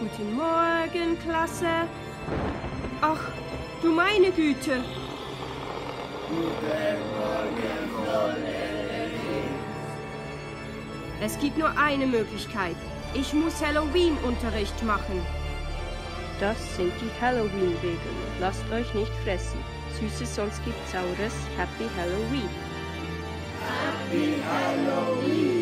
Guten Morgen, Klasse. Ach, du meine Güte. Guten Morgen, Frau Es gibt nur eine Möglichkeit. Ich muss Halloween-Unterricht machen. Das sind die Halloween-Regeln. Lasst euch nicht fressen. Süßes, sonst gibt's Saures. Happy Halloween. Happy Halloween.